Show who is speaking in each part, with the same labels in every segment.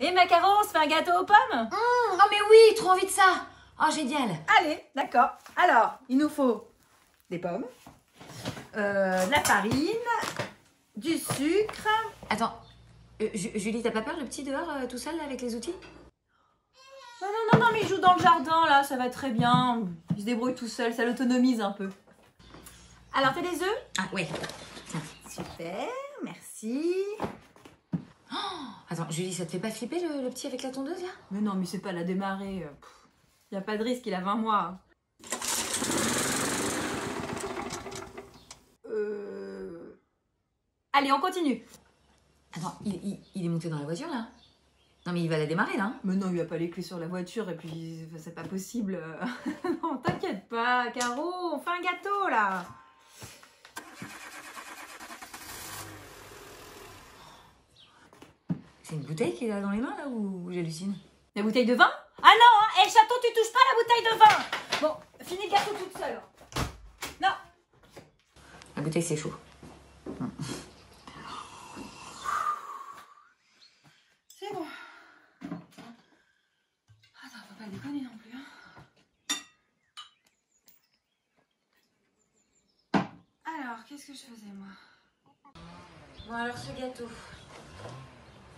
Speaker 1: Et Macaro, on se fait un gâteau aux pommes?
Speaker 2: Mmh, non mais oui, trop envie de ça. Oh, génial.
Speaker 1: Allez, d'accord. Alors, il nous faut des pommes, euh, de la farine, du sucre.
Speaker 2: Attends, euh, Ju- Julie, t'as pas peur le petit dehors euh, tout seul là, avec les outils?
Speaker 1: Non, non, non, non, mais il joue dans le jardin, là, ça va très bien. Il se débrouille tout seul, ça l'autonomise un peu. Alors, t'as des œufs?
Speaker 2: Ah ouais.
Speaker 1: Super, merci.
Speaker 2: Attends, Julie, ça te fait pas flipper le, le petit avec la tondeuse là?
Speaker 1: Mais non, mais c'est pas la démarrer. Il a pas de risque, il a 20 mois. Euh... Allez, on continue.
Speaker 2: Attends, il, il- il est monté dans la voiture là? Non mais il va la démarrer là. hein
Speaker 1: Mais non, il a pas les clés sur la voiture et puis c'est pas possible. non, t'inquiète pas, Caro, on fait un gâteau là.
Speaker 2: C'est une bouteille qu'il a dans les mains là ou j'hallucine
Speaker 1: La bouteille de vin Ah non, hein Eh, chaton, tu touches pas la bouteille de vin Bon, finis le gâteau toute seule. Non,
Speaker 2: La bouteille c'est chaud.
Speaker 1: c'est bon. Attends, faut pas déconner non plus. hein. Alors, qu'est-ce que je faisais moi?
Speaker 2: Bon alors ce gâteau.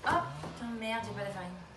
Speaker 2: Oh putain merde, j'ai pas la farine.